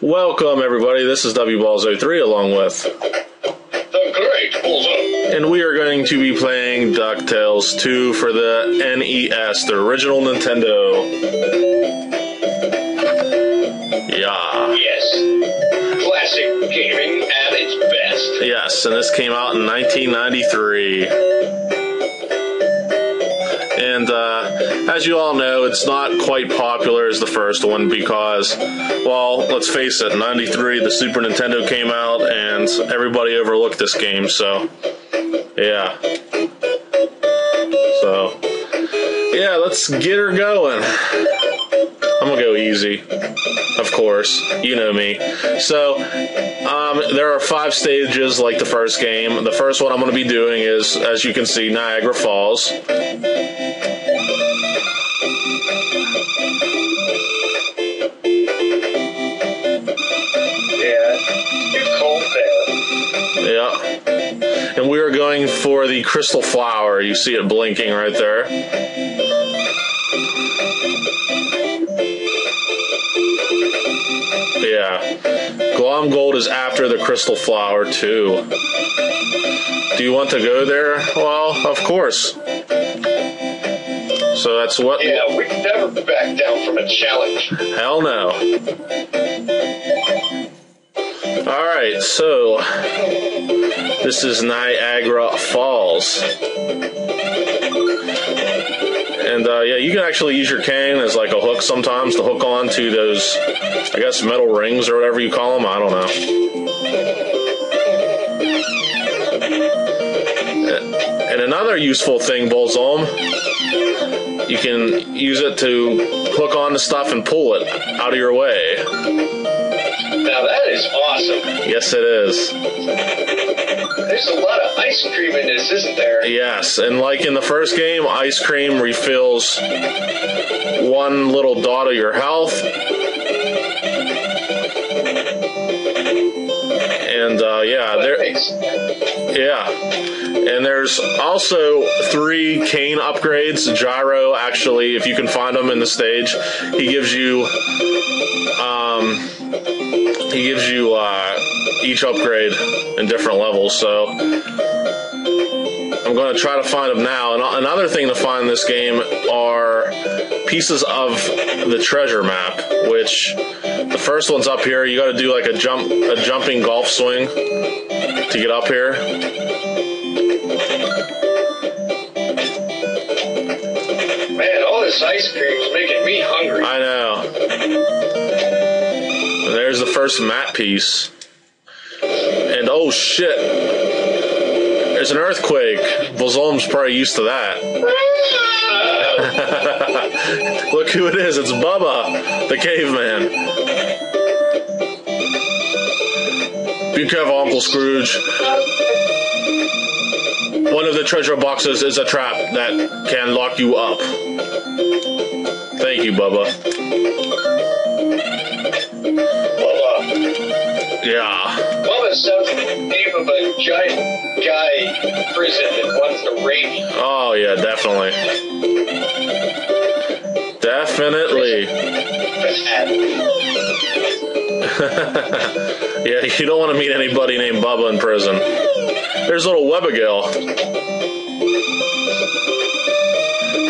Welcome, everybody. This is W Balls 03 along with, The great Bulzome. and we are going to be playing DuckTales 2 for the NES, the original Nintendo. Yeah. Yes. Classic gaming at its best. Yes, and this came out in 1993. As you all know, it's not quite popular as the first one because, well, let's face it, 93, the Super Nintendo came out and everybody overlooked this game, so yeah. So, yeah, let's get her going. I'm gonna go easy, of course. You know me. So, um, there are five stages like the first game. The first one I'm to be doing is, as you can see, Niagara Falls. For the crystal flower. You see it blinking right there. Yeah. Glomgold is after the crystal flower, too. Do you want to go there? Well, of course. So that's what. Yeah, we can never back down from a challenge. Hell no. Alright, so this is Niagara Falls. And uh, yeah, you can actually use your cane as like a hook sometimes to hook on to those, I guess, metal rings or whatever you call them. I don't know. And another useful thing, Bulzome, you can use it to hook on to stuff and pull it out of your way. Now that is awesome. Yes, it is. There's a lot of ice cream in this, isn't there? Yes, and like in the first game, ice cream refills one little dot of your health. And uh, yeah, there, yeah, and there's also three cane upgrades. Gyro, actually, if you can find them in the stage, he gives you, he gives you uh, each upgrade in different levels. So I'm going to try to find them now. And another thing to find in this game are pieces of the treasure map, which the first one's up here. You got to do like a jump, a jumping golf swing to get up here. Man, all this ice cream is making me hungry. I first map piece. And oh shit. There's an earthquake. Bulzome's probably used to that. Look who it is. It's Bubba, the caveman. Be careful, Uncle Scrooge. One of the treasure boxes is a trap that can lock you up. Thank you, Bubba. Yeah. Mama sounds like the name of a giant guy in prison that wants to rape you. Oh yeah, definitely. Definitely. Yeah, you don't want to meet anybody named Bubba in prison. There's little Webbigail.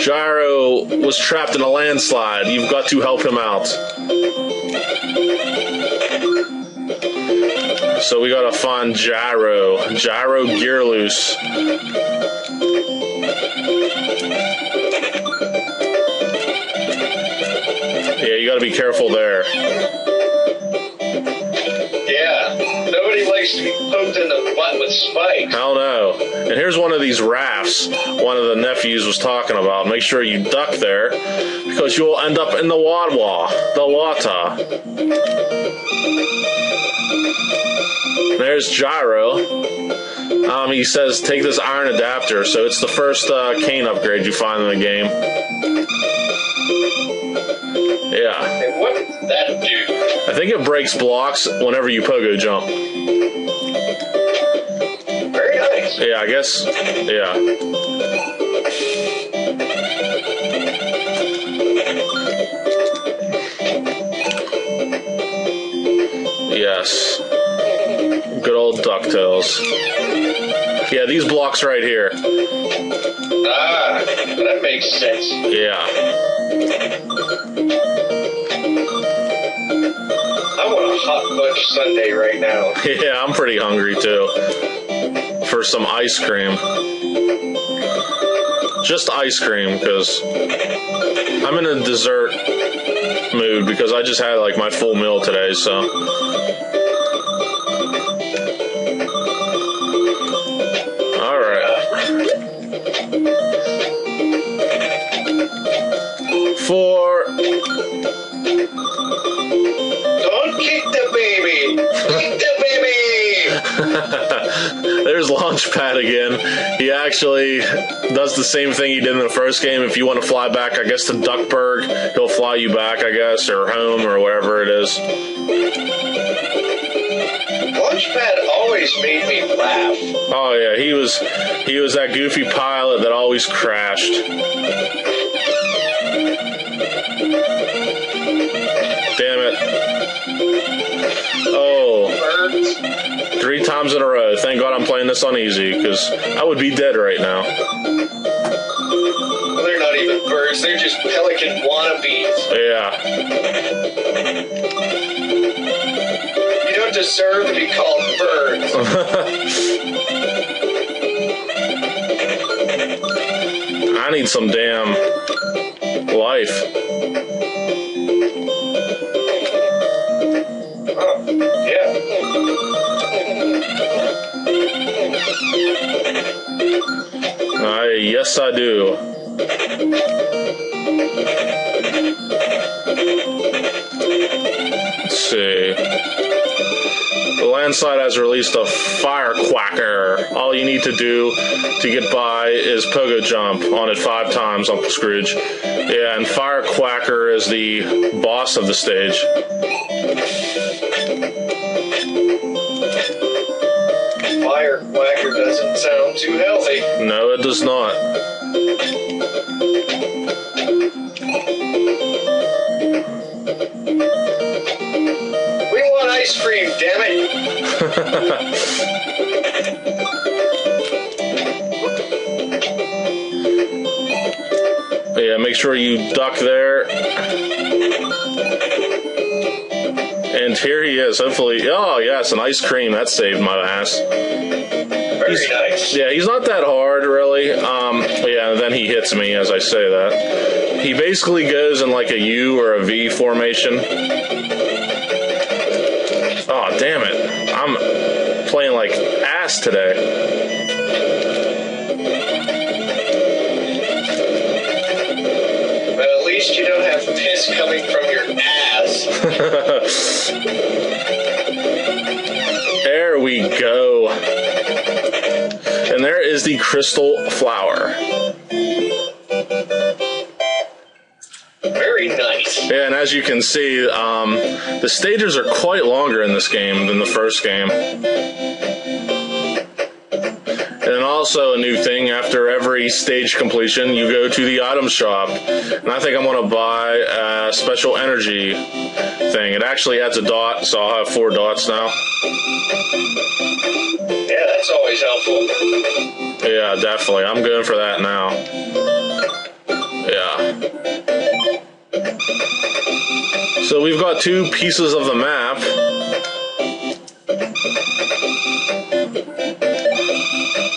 Gyro was trapped in a landslide. You've got to help him out. So we gotta find Gyro. Gyro Gearloose. Yeah, you gotta be careful there. Yeah, nobody likes to be poked in the butt with spikes. Hell no. And here's one of these rafts one of the nephews was talking about. Make sure you duck there because you'll end up in the wadwa, the water. There's Gyro. Um, he says take this iron adapter, so it's the first uh, cane upgrade you find in the game. Yeah, And what does that do? I think it breaks blocks whenever you pogo jump. Very nice. Yeah, I guess. Yeah. Yes. DuckTales. Yeah, these blocks right here. Ah, that makes sense. Yeah. I want a hot fudge sundae right now. Yeah, I'm pretty hungry too. For some ice cream. Just ice cream, because I'm in a dessert mood because I just had like my full meal today, so. There's Launchpad again. He actually does the same thing he did in the first game. If you want to fly back, I guess, to Duckburg, he'll fly you back, I guess, or home, or wherever it is. Launchpad always made me laugh. Oh yeah, he was he was that goofy pilot that always crashed. Damn it. Oh, Birds. Times in a row. Thank God I'm playing this on easy, because I would be dead right now. Well, they're not even birds, they're just pelican wannabes. Yeah. You don't deserve to be called birds. I need some damn life. Oh, yes I do. Let's see. The landslide has released a fire quacker. All you need to do to get by is pogo jump on it five times, Uncle Scrooge. Yeah, and fire quacker is the boss of the stage. Fire quacker doesn't sound too healthy. No, does not. We want ice cream, damn it. Yeah, make sure you duck there. And here he is. Hopefully, oh yes, an ice cream that saved my ass. Very nice. Yeah, he's not that hard really. Um, yeah, and then he hits me as I say that. He basically goes in like a U or a V formation. Oh damn it! I'm playing like ass today. At least you don't have piss coming from your ass. There we go. And there is the crystal flower. Very nice. Yeah, and as you can see, um, the stages are quite longer in this game than the first game. And also a new thing, after every stage completion, you go to the item shop. And I think I'm going to buy a special energy thing. It actually adds a dot, so I'll have four dots now. That's always helpful. Yeah, definitely. I'm going for that now. Yeah. So we've got two pieces of the map.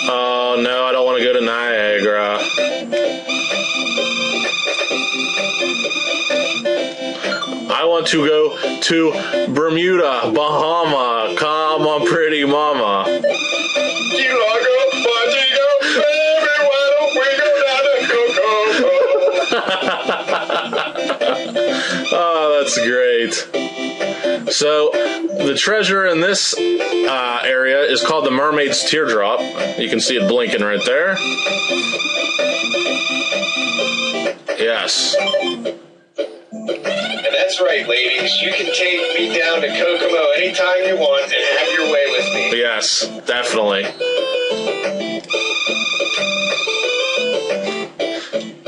Oh no, I don't want to go to Niagara. I want to go to Bermuda, Bahama. Come on, pretty mama. That's great. So, the treasure in this uh, area is called the Mermaid's Teardrop. You can see it blinking right there. Yes. And that's right, ladies. You can take me down to Kokomo anytime you want and have your way with me. Yes, definitely.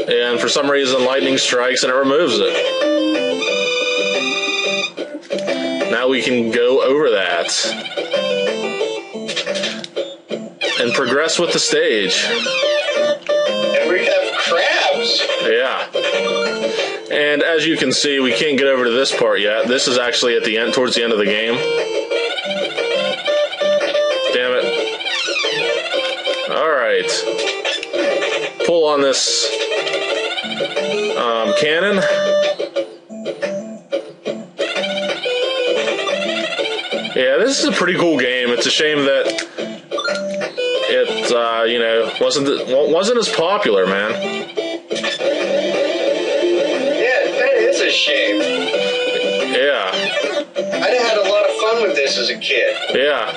And for some reason, lightning strikes and it removes it. Now we can go over that and progress with the stage. And we have crabs. Yeah. And as you can see, we can't get over to this part yet. This is actually at the end, towards the end of the game. Damn it. All right. Pull on this um, cannon. This is a pretty cool game. It's a shame that it, uh, you know, wasn't wasn't as popular, man. Yeah, that is a shame. Yeah. I'd had a lot of fun with this as a kid. Yeah.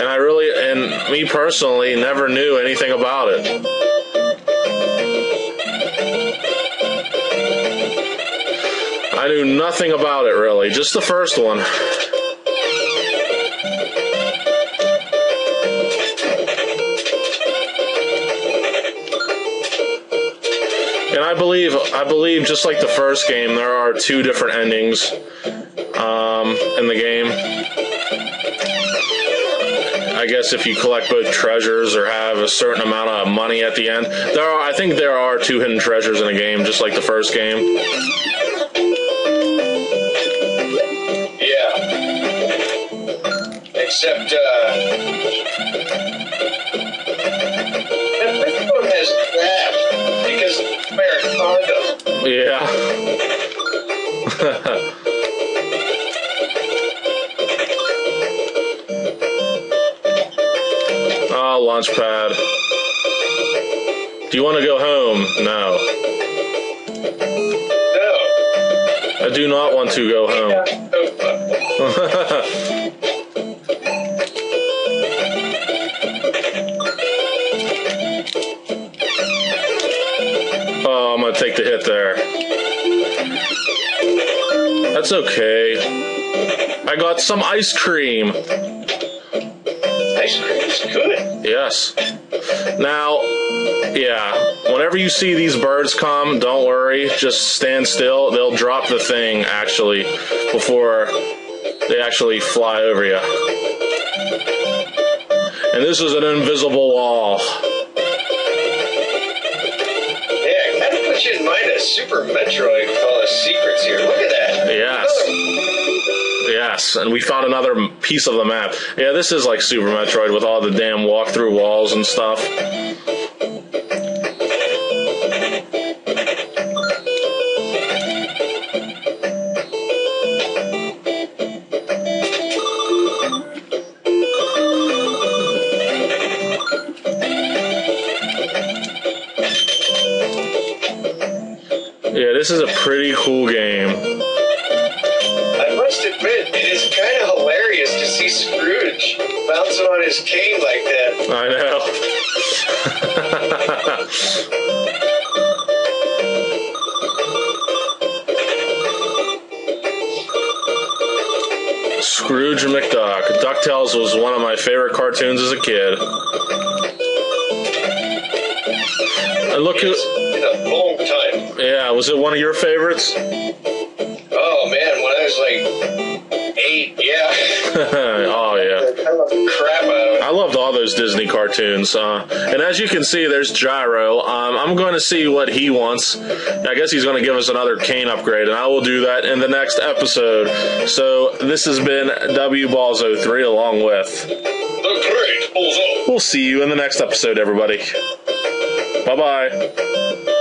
And I really, and me personally, never knew anything about it. I knew nothing about it really, just the first one. Believe, I believe, just like the first game, there are two different endings um, in the game. I guess if you collect both treasures or have a certain amount of money at the end, there are. I think there are two hidden treasures in a game, just like the first game. Yeah. Except, uh. Wear a condom. Yeah. oh, Launchpad. Do you want to go home? No. No. I do not want to go home. hit there. That's okay. I got some ice cream. ice cream is good. Yes. Now, yeah, whenever you see these birds come, don't worry. Just stand still. They'll drop the thing, actually, before they actually fly over you. And this is an invisible wall. Super Metroid with all the secrets here. Look at that. Yes. Yes, and we found another piece of the map. Yeah, this is like Super Metroid with all the damn walk-through walls and stuff. This is a pretty cool game. I must admit, it is kind of hilarious to see Scrooge bouncing on his cane like that. I know. Scrooge McDuck. DuckTales was one of my favorite cartoons as a kid. And look who. Was it one of your favorites? Oh man, when I was like eight, yeah, oh, yeah. I love the crap out of it. I loved all those Disney cartoons. Uh, and as you can see, there's Gyro. Um, I'm going to see what he wants. I guess he's going to give us another cane upgrade, and I will do that in the next episode. So this has been W Balls 03 along with. The Great Bozo. We'll see you in the next episode, everybody. Bye bye.